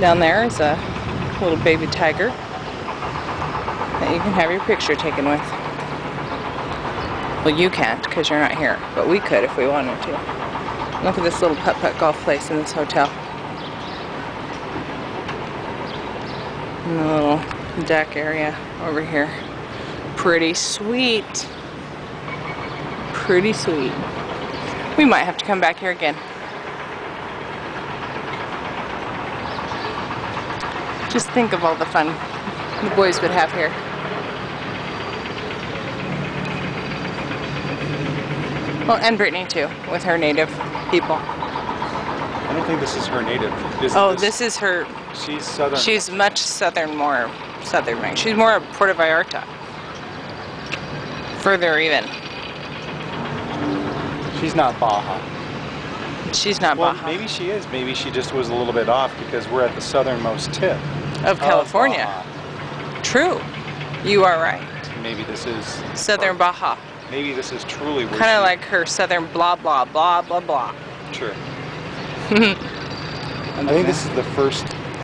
Down there is a little baby tiger that you can have your picture taken with. Well, you can't because you're not here, but we could if we wanted to. Look at this little putt-putt golf place in this hotel. And the little deck area over here. Pretty sweet. Pretty sweet. We might have to come back here again. Just think of all the fun the boys would have here. Well, and Brittany too, with her native people. I don't think this is her native. Oh, this is her. She's southern. She's much southern, more southern. right? She's more of Puerto Vallarta. Further even. She's not Baja. She's not Well, Baja. maybe she is. Maybe she just was a little bit off because we're at the southernmost tip of uh, California. Baja. True. You are right. Maybe this is Southern Baja. Maybe this is truly Kind of like her southern blah blah blah blah blah. Sure. I think this is the first